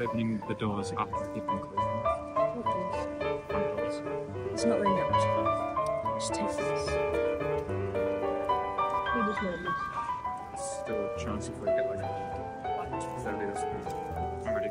opening the doors after people closing What doors? front doors. It's not really that much. Just take this. You just know this. It's still a chance if we get like a 30 or something. I'm ready.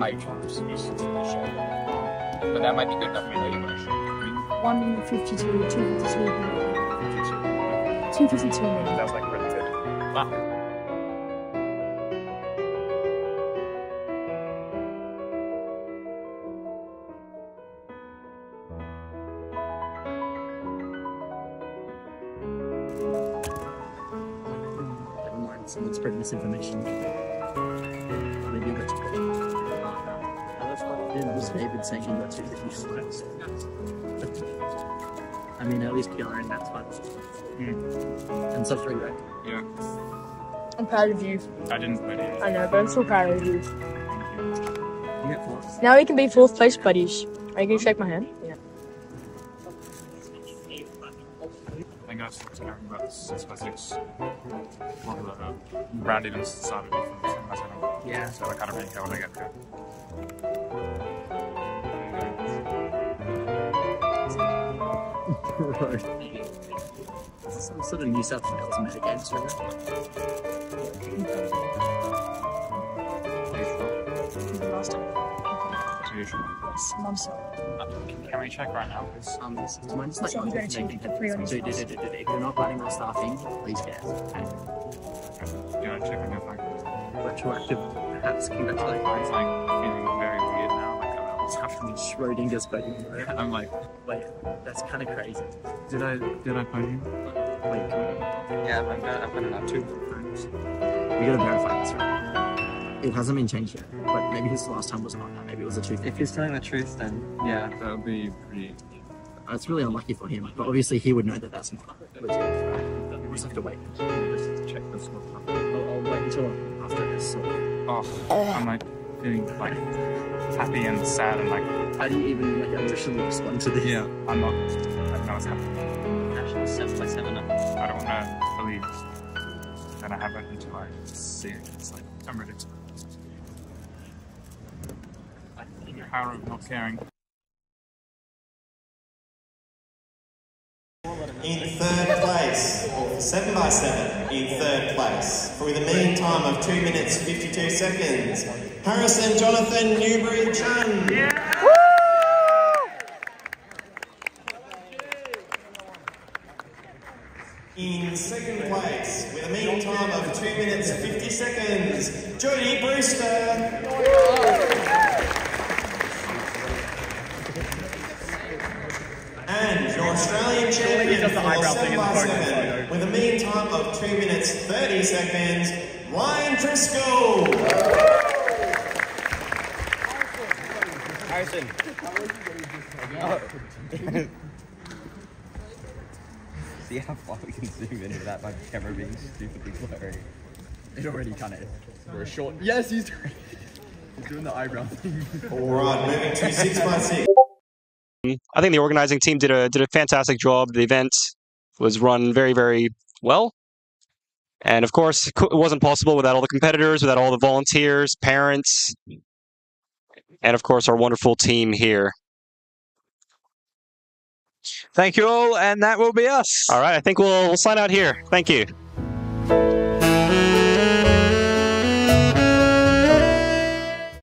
pretty much. Might try to see But that might be good enough for you anyway. 152, 252, 252 minutes. That was like really good. Never mind, someone's spreading misinformation. Was David saying he got 250 slides. I mean, at least PR in that spot. And such three, right? Yeah. I'm proud of you. I didn't put it. I know, but I'm still proud of you. You get four. Now we can be fourth place buddies. Are you gonna shake my hand? I think I was talking about this six by six. One of the uh, Brand even started from seven by seven. Yeah. So I kind of really care when I get there. right. Some sort of New South Wales meta games, right? Last time. So you should. Yes, mum saw. Can we check right now, please? Um, this is mine. Just like So I'm gonna check the three on If you're not planning on staffing, please get okay. Do you want to check on your phone? retroactive. Perhaps congratulations. It's like feeling very weird now. Like I'm It's happening. Schrodinger's voting. I'm like, Wait, that's kind of crazy. did I did I phone you? Wait, can Yeah, I've got, I've got it up too. we, we gotta verify this, right? It hasn't been changed yet, but maybe his last time was not that. Maybe it was a two. If he's telling the truth, then yeah. That would be pretty. Uh, it's really unlucky for him, but obviously he would know that that's not legit. Right? We just have to wait. Just check this one. I'll, I'll wait until after this. So. Oh, I'm like feeling like happy and sad and like How do you even like emotionally respond to this? yeah, I'm not. I don't know what's happening. Actually, seven by seven up. I don't want to believe that I haven't until I see it. It's like I'm ready to. Power of not caring. In third place, 7 by 7 in third place, for the mean time of 2 minutes 52 seconds, Harrison Jonathan Newbery Chunn. In second place, with a mean time of 2 minutes 50 seconds, Jodie Brewster. And your Australian champion for 7 by 7 with a mean time of 2 minutes 30 seconds, Ryan Driscoll. Harrison. See how far we can zoom into that by camera being stupidly blurry. It already kind of for a short. Yes, he's doing. He's doing the eyebrow thing. Alright, moving to 6 by 6 I think the organizing team did a did a fantastic job. The event was run very very well, and of course, it wasn't possible without all the competitors, without all the volunteers, parents, and of course our wonderful team here. Thank you all, and that will be us. All right, I think we'll we'll sign out here. Thank you.